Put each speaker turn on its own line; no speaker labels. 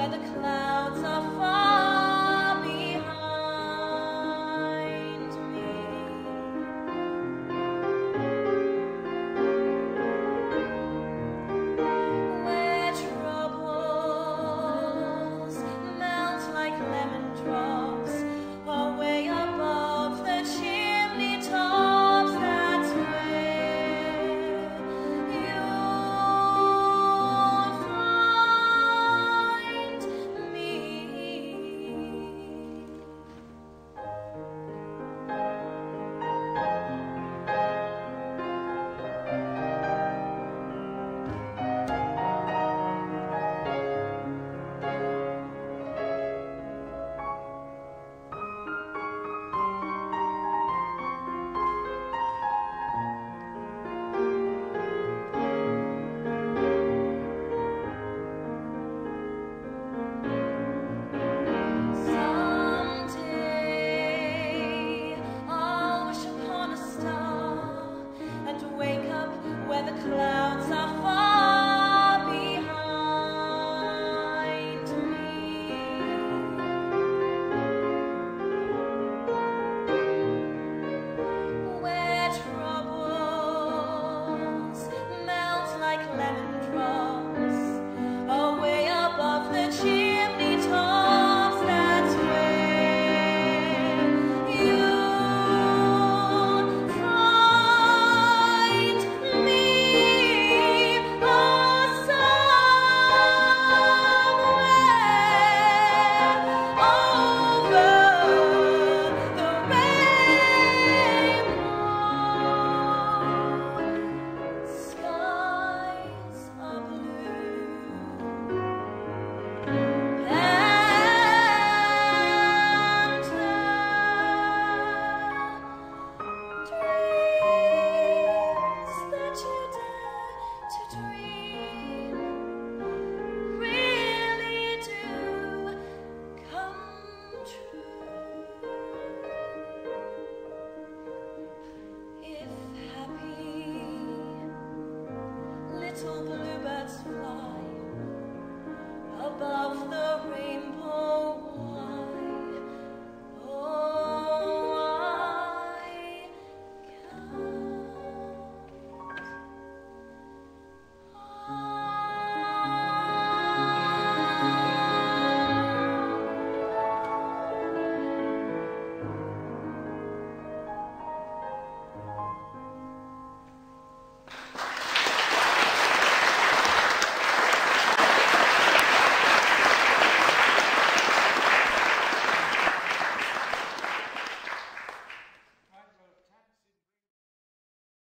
where the clouds are falling. clouds are falling. tombe